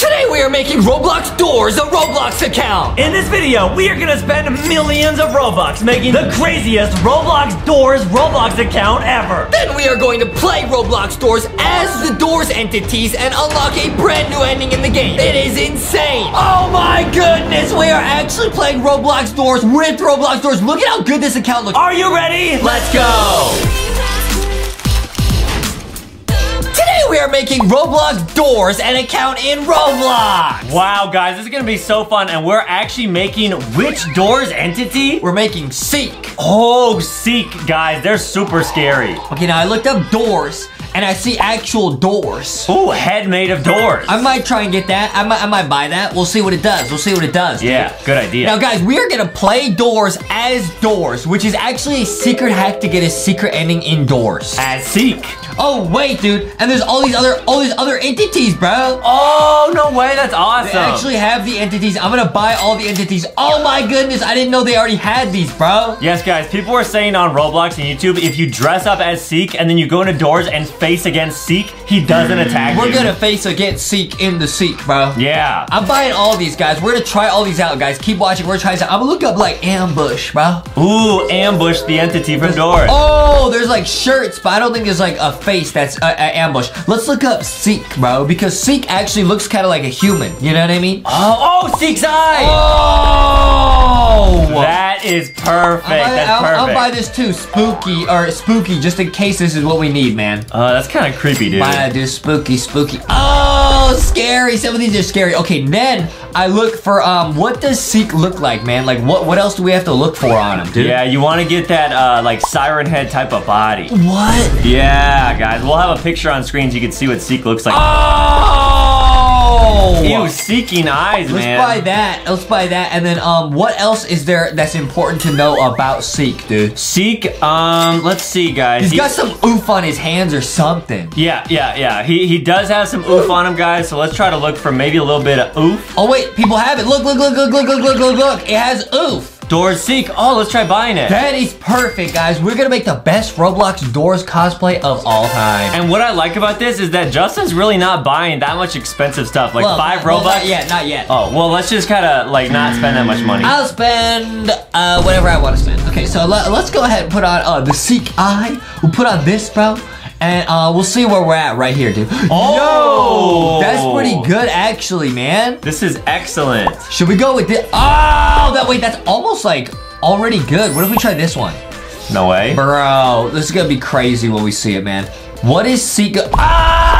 Today we are making Roblox Doors a Roblox account. In this video, we are gonna spend millions of Robux making the craziest Roblox Doors Roblox account ever. Then we are going to play Roblox Doors as the Doors entities and unlock a brand new ending in the game. It is insane. Oh my goodness, we are actually playing Roblox Doors with Roblox Doors. Look at how good this account looks. Are you ready? Let's go. We are making Roblox Doors an account in Roblox. Wow, guys, this is gonna be so fun, and we're actually making which Doors entity? We're making Seek. Oh, Seek, guys, they're super scary. Okay, now I looked up doors and I see actual doors. Ooh, head made of doors. I might try and get that. I might, I might buy that. We'll see what it does. We'll see what it does. yeah, good idea. Now, guys, we are gonna play doors as doors, which is actually a secret hack to get a secret ending indoors. As Seek. Oh wait, dude, and there's all these other all these other entities, bro. Oh, no way, that's awesome. They actually have the entities. I'm gonna buy all the entities. Oh my goodness, I didn't know they already had these, bro. Yes, guys, people were saying on Roblox and YouTube, if you dress up as Seek and then you go into doors and face against Seek, he doesn't mm. attack We're you. gonna face against Seek in the Seek, bro. Yeah. I'm buying all these, guys. We're gonna try all these out, guys. Keep watching. We're trying to. I'm gonna look up like ambush, bro. Ooh, ambush the entity from doors. Oh, there's like shirts, but I don't think there's like a face that's uh, uh, ambush. Let's look up Seek, bro, because Seek actually looks kind of like a human. You know what I mean? Oh, oh, Seek's eye! Oh! That is perfect. I'll buy, That's I'll- perfect. I'll buy this too, spooky or spooky, just in case this is what we need, man. Uh, that's kind of creepy, dude. Buy dude, spooky, spooky. Oh, scary. Some of these are scary. Okay, then I look for um, what does Seek look like, man? Like, what what else do we have to look for on him, dude? Yeah, you want to get that uh, like siren head type of body. What? Yeah, guys, we'll have a picture on screen so you can see what Seek looks like. Oh! Ew, seeking eyes, Let's man. buy that. Let's buy that. And then, um, what else is there that's important to know about Seek, dude? Seek, um, let's see, guys. He's He- got some oof on his hands or something. Yeah, yeah, yeah. He he does have some oof on him, guys. So let's try to look for maybe a little bit of oof. Oh wait, people have it. Look, look, look, look, look, look, look, look, look. It has oof. Doors Seek. Oh, let's try buying it. That is perfect, guys. We're gonna make the best Roblox Doors cosplay of all time. And what I like about this is that Justin's really not buying that much expensive stuff, like Well, five well, Robux. not yet, not yet. Oh, well, let's just kind of like not spend that much money. I'll spend uh, whatever I want to spend. Okay, so let, us go ahead and put on uh, the Seek Eye. We'll put on this, bro. And uh, we'll see where we're at right here, dude. Oh! Yo, that's pretty good, actually, man. This is excellent. Should we go with this? Oh, that wait, that's almost like already good. What if we try this one? No way. Bro, this is gonna be crazy when we see it, man. What is Seek? Ow!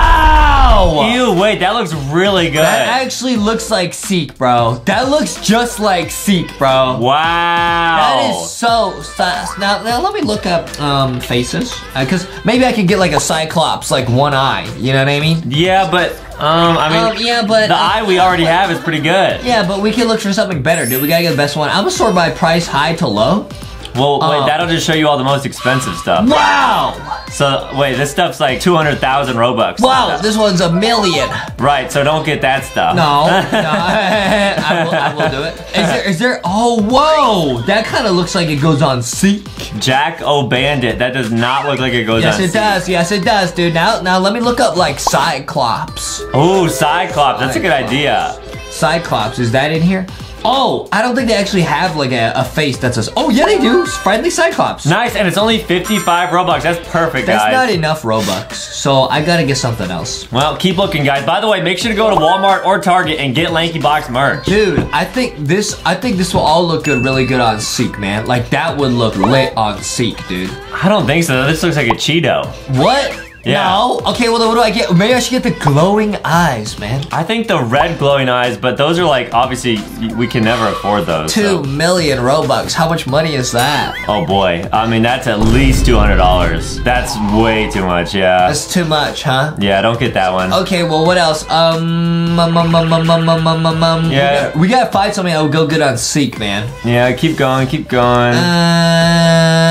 Ew, wait, that looks really good. That actually looks like Seek, bro. That looks just like Seek, bro. wow. That is so fast. Now, now let me look up um, faces, because maybe I can get like a Cyclops, like one eye. You know what I mean? Yeah, but um, I mean, Um, yeah, but the uh, eye we already have is pretty good. Yeah, but we can look for something better, dude. We gotta get the best one. I'm gonna sort by price, high to low. Well, wait, Uh, that'll just show you all the most expensive stuff. Wow! So, wait, this stuff's like 200,000 Robux. Wow, this one's a million. Right, so don't get that stuff. No, no, I will, I will do it. Is there, is there, oh, whoa! That kind of looks like it goes on Seek. Jack O Bandit. That does not look like it goes Yes, on. Yes, it does. Yes, it does, dude. Now, now let me look up like Cyclops. Ooh, Cyclops. That's a good idea. Cyclops, is that in here? Oh, I don't think they actually have like a, a face that says, oh yeah, they do. Friendly Cyclops. Nice, and it's only 55 Robux. That's perfect, That's guys. not enough Robux, so I gotta get something else. well, keep looking, guys. By the way, make sure to go to Walmart or Target and get LankyBox merch. Dude, I think this, I think this will all look good, really good on Seek, man. Like that would look lit on Seek, dude. I don't think so. This looks like a Cheeto. What? Yeah. No? Okay, well then what do I get? Maybe I should get the glowing eyes, man. I think the red glowing eyes, but those are like, obviously, we can never afford those. Two so- million Robux. How much money is that? Oh boy. I mean, that's at least $200. That's way too much, yeah. That's too much, huh? Yeah, don't get that one. Okay, well, what else? Um, um, um, um, um, um, um, um, um, um, Yeah. We gotta, we gotta find something that will go good on Seek, man. Yeah, keep going, keep going. Uh,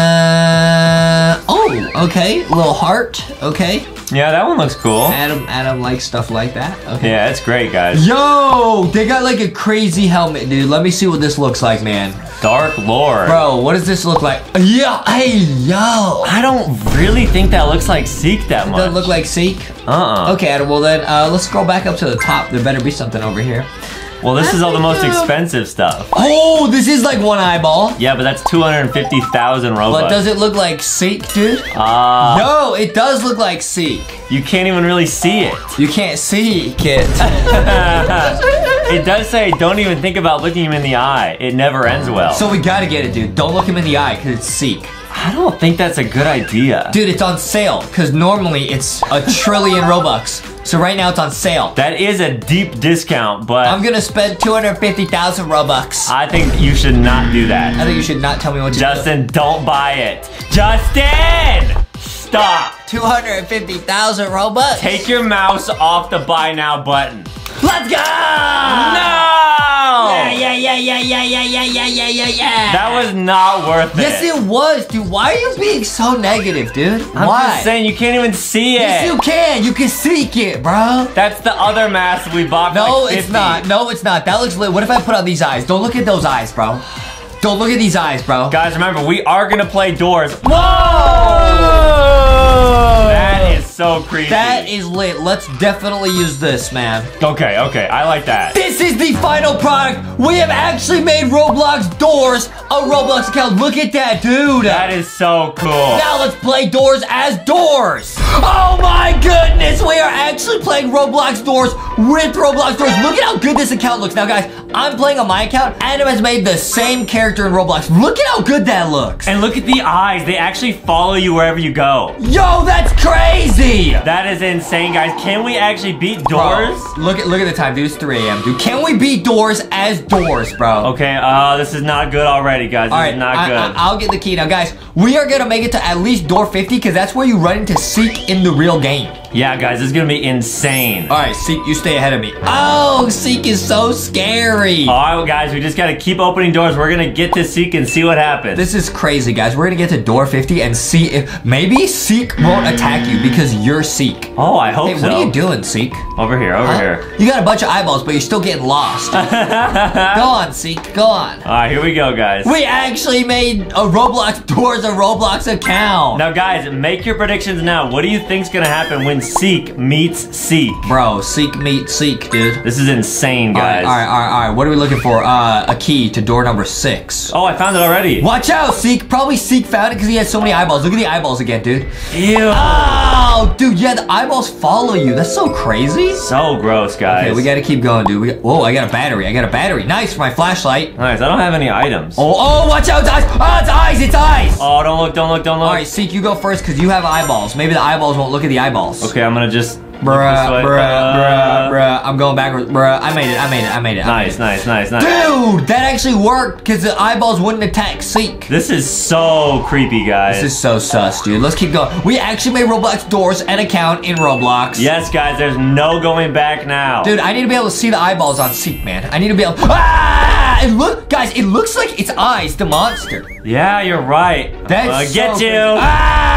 Okay, little heart. Okay, Yeah, that one looks cool. Adam. Adam likes stuff like that. Okay. Yeah, it's great, guys. Yo, they got like a crazy helmet, dude. Let me see what this looks like, man. Dark Lord. Bro, what does this look like? Yeah, hey, yo. I don't really think that looks like Seek that much. Doesn't look like Seek. Uh-uh. Okay, Adam. Well then, uh, let's scroll back up to the top. There better be something over here. Well, this is all the most expensive stuff. Oh, this is like one eyeball. Yeah, but that's 250,000 Robux. But does it look like Seek, dude? Ah, No, it does look like Seek. you can't even really see it. You can't see, kid. it does say don't even think about looking him in the eye. It never ends well. so we gotta get it, dude. Don't look him in the eye, cause it's Seek. I don't think that's a good idea. Dude, it's on sale, cause normally it's a trillion Robux. So right now it's on sale. That is a deep discount, but I'm gonna spend 250,000 Robux. I think you should not do that. I think you should not tell me what to Justin, don't buy it. Justin! Stop. 250,000 Robux. Take your mouse off the buy now button. Let's go! No! Yeah, yeah, yeah, yeah, yeah, yeah, yeah, yeah, yeah, yeah, yeah. That was not worth it. Yes, it was, dude. Why are you being so negative, dude? I'm Why? just saying you can't even see it. Yes, you can. You can seek it, bro. That's the other mask we bought. No, like it's not. No, it's not. That looks lit. What if I put on these eyes? Don't look at those eyes, bro. Don't look at these eyes, bro. Guys, remember we are gonna play doors. Whoa! That is so creepy. That is lit. Let's definitely use this, man. okay. Okay, I like that. This is the final product. We have actually made Roblox doors a Roblox account. Look at that, dude. That is so cool. Now let's play doors as doors. Oh my goodness, we are actually playing Roblox doors with Roblox doors. Look at how good this account looks. Now guys, I'm playing on my account. Adam has made the same character in Roblox. Look at how good that looks. And look at the eyes. They actually follow you wherever you go. Yo, that's crazy. That is insane, guys. Can we actually beat doors? Bro, look at look at the time, dude. It's 3 a.m. Dude, can we beat doors as doors, bro? Okay, uh, this is not good already, guys. This All right, is not I, good. I, will get the key now, guys. We are gonna make it to at least door 50 because that's where you run into Seek in the real game. Yeah, guys, this is gonna be insane. All right, Seek, you stay ahead of me. Oh, Seek is so scary. All right, guys, we just gotta keep opening doors. We're gonna get to Seek and see what happens. This is crazy, guys. We're gonna get to door 50 and see if maybe Seek won't attack you because you're Seek. oh, I hope Hey, so. what are you doing, Seek? Over here, over Huh? here. You got a bunch of eyeballs, but you're still getting lost. go on, Seek. Go on. All right, here we go, guys. We actually made a Roblox doors a Roblox account. Now, guys, make your predictions now. What do you think's gonna happen when Seek meets Seek? Bro, Seek Meets Seek, dude. This is insane, All right, guys. all right, all right, all right. What are we looking for? Uh, a key to door number six. Oh, I found it already. Watch out, Seek. Probably Seek found it because he has so many eyeballs. Look at the eyeballs again, dude. Ew. Oh, dude, yeah, the eyeballs follow you. That's so crazy. So gross, guys. Okay, we gotta keep going, dude. We got, whoa, I got a battery. I got a battery. Nice for my flashlight. Nice. I don't have any items. Oh, oh, watch out, it's eyes. Oh, it's eyes, it's eyes. Oh, don't look, don't look, don't look. All right, Seek, you go first because you have eyeballs. Maybe the eyeballs won't look at the eyeballs. Okay, I'm gonna just. Bruh, bruh, Uh, bruh, bruh. I'm going backwards. Bruh, I made it, I made it, I made it. I made Nice, it. nice, nice, nice. Dude, that actually worked because the eyeballs wouldn't attack Seek. This is so creepy, guys. This is so sus, dude. Let's keep going. We actually made Roblox doors an account in Roblox. yes, guys, there's no going back now. Dude, I need to be able to see the eyeballs on Seek, man. I need to be able. Ah! And look, guys, it looks like its eyes, the monster. Yeah, you're right. That's Uh, so get you. Ah!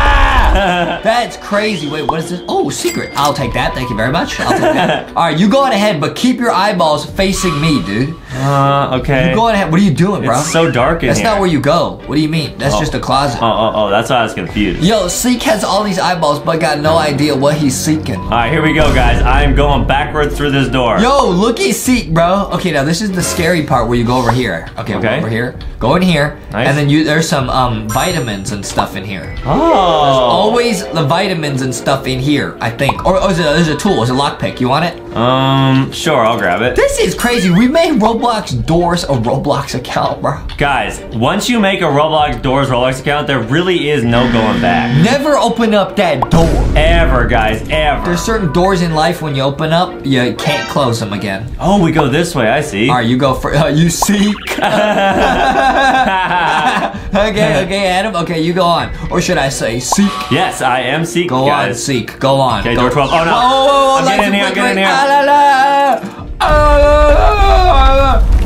That's crazy. Wait, what is this? Oh, secret. I'll take that. Thank you very much. I'll take that. All right, you go on ahead, but keep your eyeballs facing me, dude. Uh, okay. You go on ahead. What are you doing, bro? It's so dark in here. That's here. not where you go. What do you mean? That's Oh. just a closet. Oh, oh, oh, that's why I was confused. Yo, Seek has all these eyeballs, but got no idea what he's seeking. All right, here we go, guys. I am going backwards through this door. Yo, look at Seek, bro. Okay, now this is the scary part where you go over here. Okay, Okay. go over here. Go in here, Nice. and then you there's some um vitamins and stuff in here. Oh. Always the vitamins and stuff in here, I think. Or oh, is it, there's a tool, it's a lockpick. You want it? Um, sure, I'll grab it. This is crazy. We made Roblox doors a Roblox account, bro. Guys, once you make a Roblox Doors Roblox account, there really is no going back. Never open up that door. Ever, guys, ever. There's certain doors in life when you open up, you can't close them again. Oh, we go this way, I see. All right, you go for uh, you seek. okay, okay, Adam. Okay, you go on. Or should I say seek? yes, I am Seek, Go on, seek. Go on. Okay, door 12. Oh, no. Whoa, whoa, whoa, I'm getting in here, I'm getting in here. Ah, la, la. Ah,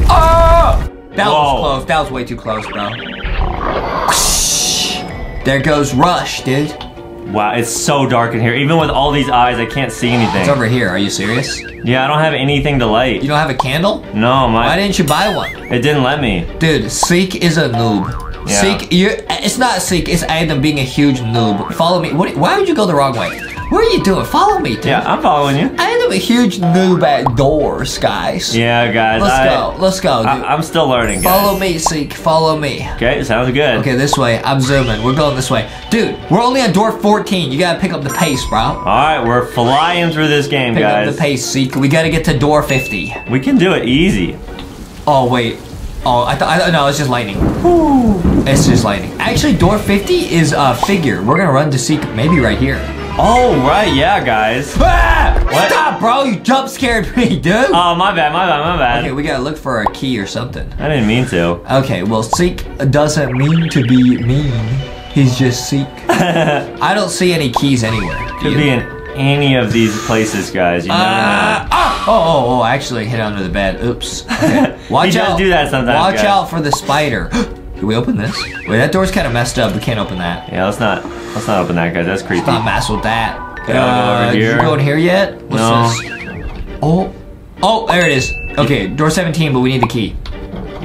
ah. That was close. That was way too close, bro. There goes Rush, dude. Wow, it's so dark in here. Even with all these eyes, I can't see anything. It's over here. Are you serious? Yeah, I don't have anything to light. You don't have a candle? No, my Why didn't you buy one? it didn't let me. Dude, Seek is a noob. Yeah. Seek, you're, it's not Seek, it's Adam being a huge noob. Follow me. What, why would you go the wrong way? What are you doing? Follow me, dude. Yeah, I'm following you. I am a huge noob at doors, guys. Yeah, guys. Let's I, go. Let's go, dude. I, am still learning, guys. Follow me, Seek. Follow me. Okay, sounds good. Okay, this way. I'm zooming. We're going this way. Dude, we're only on door 14. You gotta pick up the pace, bro. All right, we're flying through this game, Pick guys. up the pace, Seek. We gotta get to door 50. We can do it easy. Oh, wait. Oh, I thought, I, no, it's just lightning. It's just lightning. Actually, door 50 is a figure. We're gonna run to Seek maybe right here. Oh, right, yeah, guys. Ah! What? Stop, bro! You jump scared me, dude. Oh, my bad, my bad, my bad. okay, we gotta look for a key or something. I didn't mean to. Okay, well, Seek doesn't mean to be mean. He's just Seek. I don't see any keys anywhere. Could be in any of these places, guys. You never Uh! Oh, oh, oh, I actually hit under the bed. Oops. Okay. Watch does out. do that sometimes, Watch guys. out for the spider. Can we open this? Wait, that door's kind of messed up. We can't open that. Yeah, let's not let's not open that, guys. That's creepy. Not mess with that. Okay, I'll go over Uh, did here. you go in here yet? What's No. this? Oh, oh, there it is. Okay, door 17, but we need the key.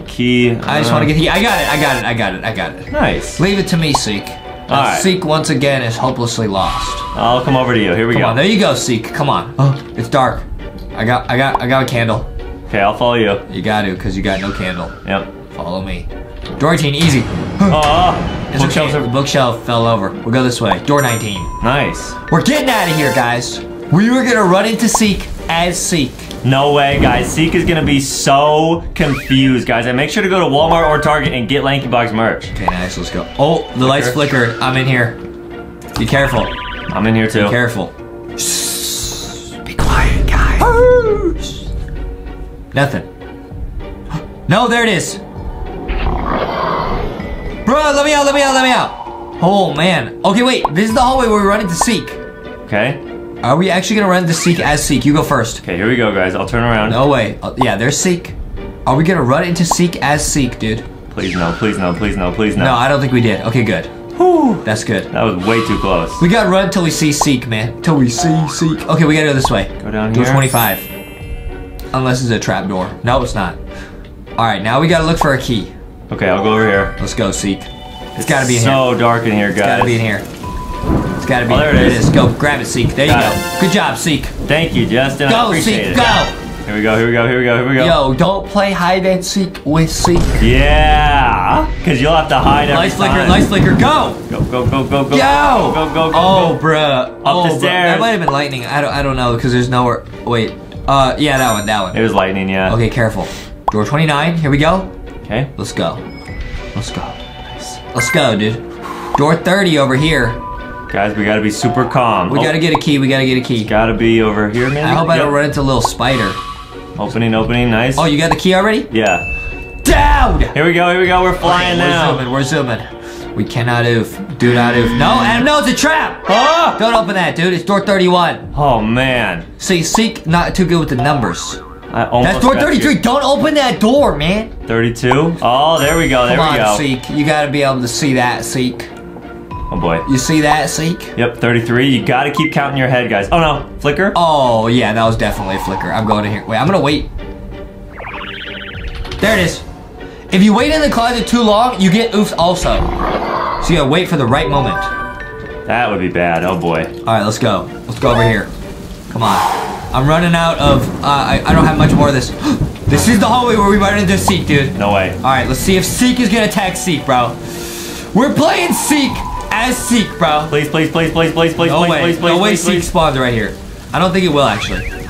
Key. I just want to get the key. I got it. I got it. I got it. I got it. Nice. Leave it to me, Seek. Uh, Alright. Seek once again is hopelessly lost. I'll come over to you. Here we Come go. on, there you go, Seek. Come on. Oh, it's dark. I got, I got, I got a candle. Okay, I'll follow you. You got to, cause you got no candle. Yep. Follow me. Door 18, easy. Oh, It's bookshelves okay. The bookshelf fell over. We'll go this way. Door 19. nice. We're getting out of here, guys. We were gonna run into Seek as Seek. No way, guys. Seek is gonna be so confused, guys. And make sure to go to Walmart or Target and get LankyBox merch. Okay, nice. Let's go. Oh, the lights flickered. I'm in here. Be careful. I'm in here too. Careful. Nothing. No, there it is. Bro, let me out, let me out, let me out. Oh, man. Okay, wait. This is the hallway where we run into Seek. Okay. Are we actually gonna run into Seek as Seek? You go first. Okay, here we go, guys. I'll turn around. No way. Uh, yeah, there's Seek. Are we gonna run into Seek as Seek, dude? Please no, please no, please no, please no. No, I don't think we did. Okay, good. Whew. That's good. That was way too close. We gotta run till we see Seek, man. Till we see Seek. Okay, we gotta go this way. Go down Door here. 25. Unless it's a trap door. No, it's not. Alright, now we gotta look for a key. Okay, I'll go over here. Let's go, Seek. It's gotta be in here. so dark in here, guys. It's gotta be in here. It's gotta be Oh, there it It is. is. Go, grab it, Seek. There you Got go. Good job, Seek. Thank you, Justin. I Go, appreciate Seek, it. go! Here we go, here we go, here we go, here we go. Yo, don't play hide and seek with Seek. Yeah, because you'll have to hide every Lights flicker, lights flicker, go! Go, go, go, go, go. Yo! Go, go, go, Oh, go. bruh. oh, the bruh. That might have been lightning. I don't, I don't know because there's nowhere. Wait. Uh, yeah, that one, that one. It was lightning, yeah. Okay, careful. Door 29, here we go. Okay. Let's go. Let's go. Nice. Let's go, dude. Door 30 over here. Guys, we gotta be super calm. We Oh, gotta get a key, we gotta get a key. Gotta be over here, maybe? I hope I don't run into a little spider. Opening, opening, nice. Oh, you got the key already? Yeah. Down! Here we go, here we go. We're flying Okay, now. We're zooming, we're zooming. We cannot oof. Do not oof. No, Adam, no, it's a trap! Ah! Don't open that, dude. It's door 31. Oh, man. See, Seek not too good with the numbers. I almost That's door 33. you. Don't open that door, man. 32. Oh, there we go, there Come we on, go. Seek. You gotta be able to see that, Seek. Oh, boy. You see that, Seek? Yep, 33. You gotta keep counting your head, guys. Oh, no. Flicker? Oh, yeah, that was definitely a flicker. I'm going in here. Wait, I'm gonna wait. There it is. If you wait in the closet too long, you get oofs also. So you gotta wait for the right moment. That would be bad. Oh, boy. All right, let's go. Let's go over here. Come on. I'm running out of, uh, I, I don't have much more of this. this is the hallway where we run into Seek, dude. No way. All right, let's see if Seek is gonna attack Seek, bro. We're playing Seek as Seek, bro. Please, please, please, please, please, please, No please, way. please, please, no way please, Seek spawns right here. I don't think it will, actually.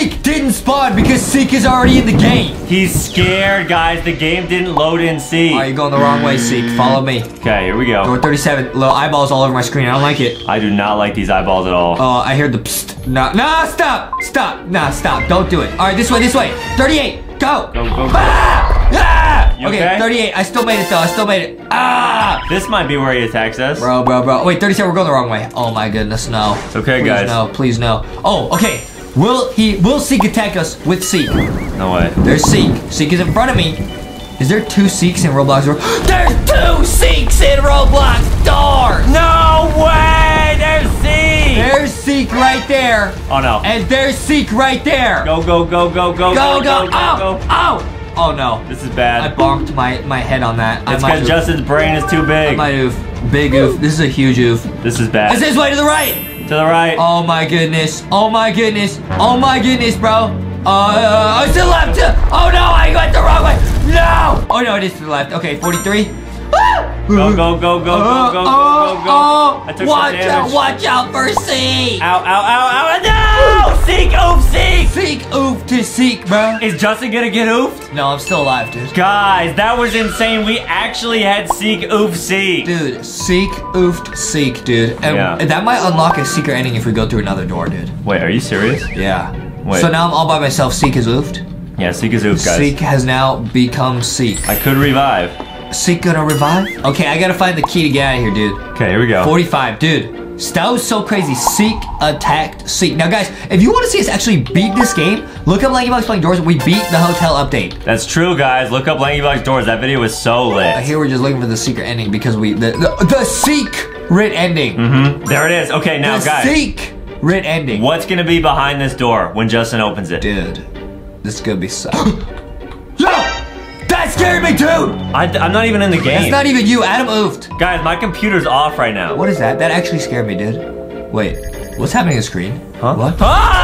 Seek didn't spawn because Seek is already in the game. He's scared, guys. The game didn't load in C. Alright, you're going the wrong way, Seek. Follow me. Okay, here we go. Door 37. Little eyeballs all over my screen. I don't like it. I do not like these eyeballs at all. Oh, I heard the psst. Nah, nah, stop! Stop! Nah, stop. Don't do it. Alright, this way, this way. 38. Go! Go, go, go. Ah! Ah! Okay, okay? 38. I still made it, though. I still made it. Ah! This might be where he attacks us. Bro, bro, bro. Wait, 37. We're going the wrong way. Oh, my goodness. No. It's okay, Please guys. no. Please no. Oh, okay. Will he, will Seek attack us with Seek? No way. There's Seek. Seek is in front of me. Is there two Seeks in Roblox? There's two Seeks in Roblox doors! No way! There's Seek! There's Seek right there. Oh no. And there's Seek right there. Go, go, go, go, go, go, go. go, Oh, go. oh. Oh no. This is bad. I bonked my, my head on that. It's because. Justin's brain is too I big. might oof. Big oof. This is a huge oof. This is bad. It's this way to the right. To the right. Oh my goodness. Oh my goodness. Oh my goodness, bro. Uh, it's to the left. Oh no, I went the wrong way. No. Oh no, it is to the left. Okay, 43. Ah! Go, go, go, go, go, go, go, go, go. Oh, I took watch out, watch out for Seek. Ow, ow, ow, ow. No! Seek, oof, Seek! Seek oof to Seek, bro. Is Justin gonna get oofed? No, I'm still alive, dude. Guys, that was insane. We actually had Seek, oof, Seek. Dude, Seek oofed Seek, dude. And Yeah. that might unlock a secret ending if we go through another door, dude. Wait, are you serious? Yeah. Wait. So now I'm all by myself. Seek is oofed. Yeah, Seek is oofed, guys. Seek has now become Seek. I could revive. Seek gonna revive? Okay, I gotta find the key to get out of here, dude. Okay, here we go. 45, dude. That was so crazy. Seek attacked Seek. Now, guys, if you want to see us actually beat this game, look up LankyBox Playing Doors. We beat the hotel update. That's true, guys. Look up LankyBox Doors. That video was so I lit. hear we're just looking for the secret ending because we the the, the secret ending. hmm There it is. Okay, now, the guys. secret ending. What's gonna be behind this door when Justin opens it? Dude, this is gonna be so. Scared me, dude. I, am not even in the game. That's not even you. Adam oofed. Guys, my computer's off right now. What is that? That actually scared me, dude. Wait, what's happening on the screen? Huh? What? Ah!